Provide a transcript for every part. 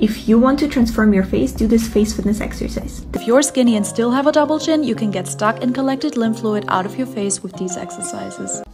If you want to transform your face, do this face fitness exercise. If you're skinny and still have a double chin, you can get stuck and collected lymph fluid out of your face with these exercises.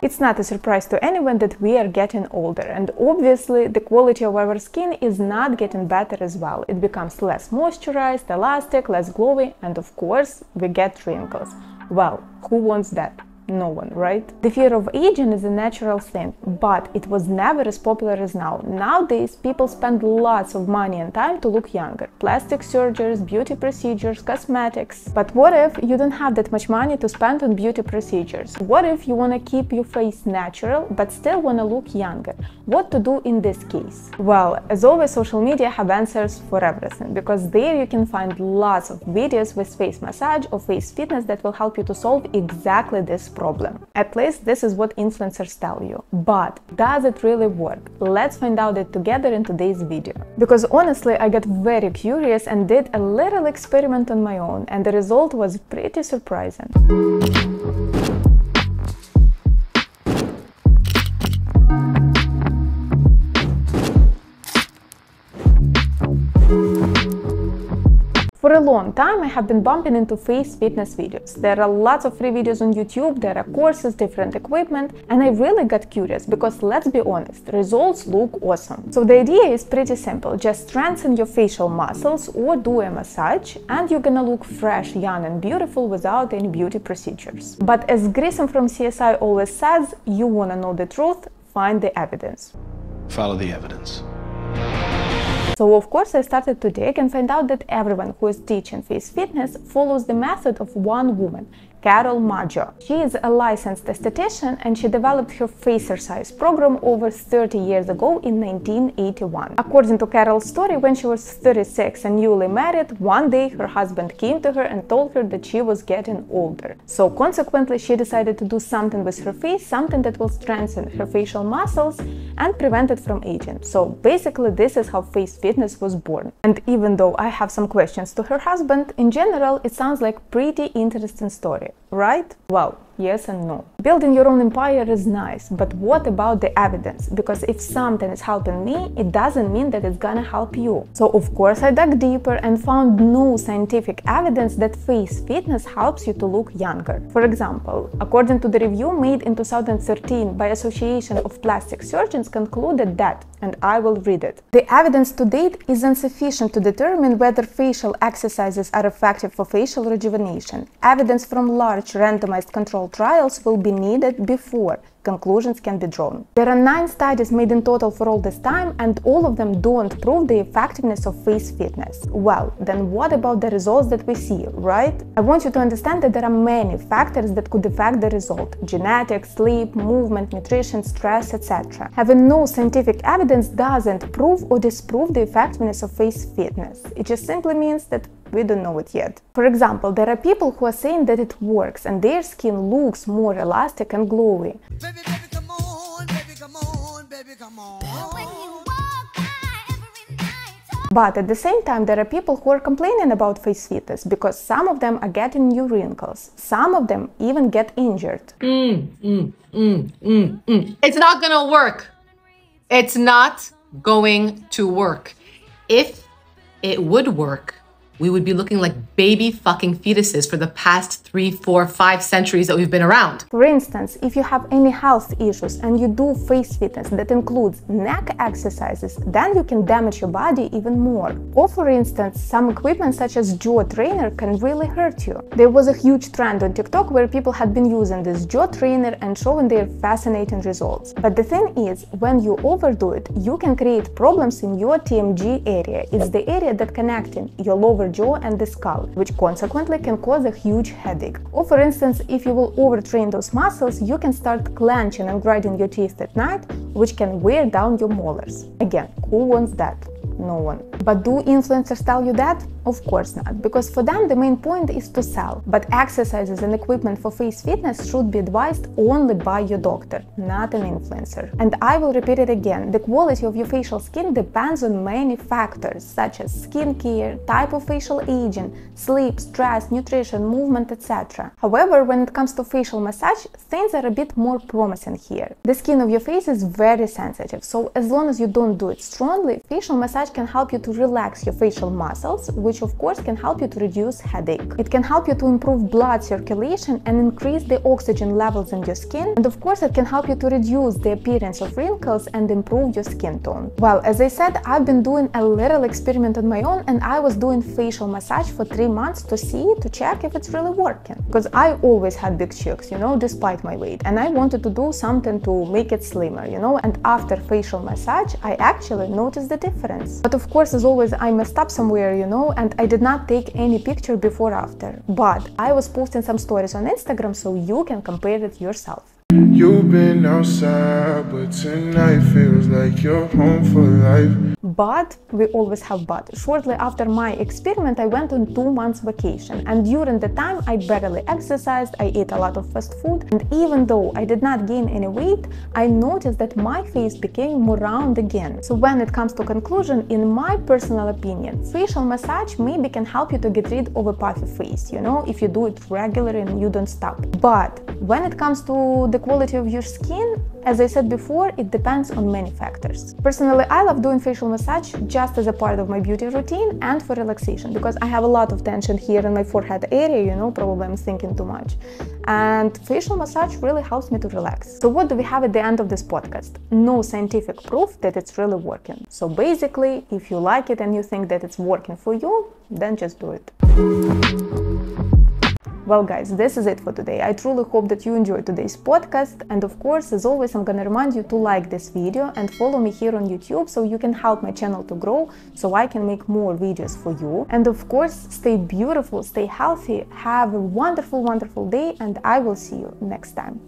It's not a surprise to anyone that we are getting older, and obviously the quality of our skin is not getting better as well. It becomes less moisturized, elastic, less glowy, and of course, we get wrinkles. Well, who wants that? No one, right? The fear of aging is a natural thing, but it was never as popular as now. Nowadays, people spend lots of money and time to look younger. Plastic surgeries, beauty procedures, cosmetics. But what if you don't have that much money to spend on beauty procedures? What if you want to keep your face natural, but still want to look younger? What to do in this case? Well, as always, social media have answers for everything, because there you can find lots of videos with face massage or face fitness that will help you to solve exactly this problem. At least this is what influencers tell you. But does it really work? Let's find out it together in today's video. Because honestly, I got very curious and did a little experiment on my own, and the result was pretty surprising. For a long time, I have been bumping into face fitness videos. There are lots of free videos on YouTube, there are courses, different equipment, and I really got curious because let's be honest, results look awesome. So the idea is pretty simple, just strengthen your facial muscles or do a massage and you're gonna look fresh, young and beautiful without any beauty procedures. But as Grissom from CSI always says, you wanna know the truth, find the evidence. Follow the evidence. So of course I started to dig and find out that everyone who is teaching face fitness follows the method of one woman, Carol Maggio. She is a licensed esthetician and she developed her Facercise program over 30 years ago in 1981. According to Carol's story, when she was 36 and newly married, one day her husband came to her and told her that she was getting older. So consequently, she decided to do something with her face, something that will strengthen her facial muscles and prevent it from aging. So basically, this is how face fitness was born. And even though I have some questions to her husband, in general, it sounds like pretty interesting story it right? Well, yes and no. Building your own empire is nice, but what about the evidence? Because if something is helping me, it doesn't mean that it's gonna help you. So of course I dug deeper and found no scientific evidence that face fitness helps you to look younger. For example, according to the review made in 2013 by Association of Plastic Surgeons concluded that, and I will read it, the evidence to date is insufficient to determine whether facial exercises are effective for facial rejuvenation. Evidence from large randomized controlled trials will be needed before conclusions can be drawn. There are nine studies made in total for all this time and all of them don't prove the effectiveness of face fitness. Well, then what about the results that we see, right? I want you to understand that there are many factors that could affect the result. Genetics, sleep, movement, nutrition, stress, etc. Having no scientific evidence doesn't prove or disprove the effectiveness of face fitness. It just simply means that we don't know it yet. For example, there are people who are saying that it works and their skin looks more elastic and glowy. But at the same time, there are people who are complaining about face fitness because some of them are getting new wrinkles. Some of them even get injured. Mm, mm, mm, mm, mm. It's not gonna work. It's not going to work. If it would work, we would be looking like baby fucking fetuses for the past three, four, five centuries that we've been around. For instance, if you have any health issues and you do face fitness that includes neck exercises, then you can damage your body even more. Or for instance, some equipment such as jaw trainer can really hurt you. There was a huge trend on TikTok where people had been using this jaw trainer and showing their fascinating results. But the thing is, when you overdo it, you can create problems in your TMJ area. It's the area that connecting your lower jaw and the skull, which consequently can cause a huge headache. Or for instance, if you will overtrain those muscles, you can start clenching and grinding your teeth at night, which can wear down your molars. Again, who wants that? No one. But do influencers tell you that? Of course not, because for them the main point is to sell. But exercises and equipment for face fitness should be advised only by your doctor, not an influencer. And I will repeat it again, the quality of your facial skin depends on many factors such as skincare, type of facial aging, sleep, stress, nutrition, movement, etc. However, when it comes to facial massage, things are a bit more promising here. The skin of your face is very sensitive, so as long as you don't do it strongly, facial massage can help you to relax your facial muscles, which of course can help you to reduce headache. It can help you to improve blood circulation and increase the oxygen levels in your skin, and of course it can help you to reduce the appearance of wrinkles and improve your skin tone. Well, as I said, I've been doing a little experiment on my own and I was doing facial massage for three months to see, to check if it's really working. Because I always had big cheeks, you know, despite my weight, and I wanted to do something to make it slimmer, you know, and after facial massage, I actually noticed the difference. But of course, as always, I messed up somewhere, you know, and I did not take any picture before after. But I was posting some stories on Instagram so you can compare it yourself. Been outside, but tonight feels like you're home for life. But we always have but. Shortly after my experiment, I went on two months vacation, and during the time, I barely exercised, I ate a lot of fast food, and even though I did not gain any weight, I noticed that my face became more round again. So when it comes to conclusion, in my personal opinion, facial massage maybe can help you to get rid of a puffy face, you know, if you do it regularly and you don't stop. But when it comes to the quality of your skin, as I said before, it depends on many factors. Personally, I love doing facial massage just as a part of my beauty routine and for relaxation because I have a lot of tension here in my forehead area, you know, probably I'm thinking too much. And facial massage really helps me to relax. So what do we have at the end of this podcast? No scientific proof that it's really working. So basically, if you like it and you think that it's working for you, then just do it. Well, guys, this is it for today. I truly hope that you enjoyed today's podcast. And of course, as always, I'm gonna remind you to like this video and follow me here on YouTube so you can help my channel to grow so I can make more videos for you. And of course, stay beautiful, stay healthy, have a wonderful, wonderful day, and I will see you next time.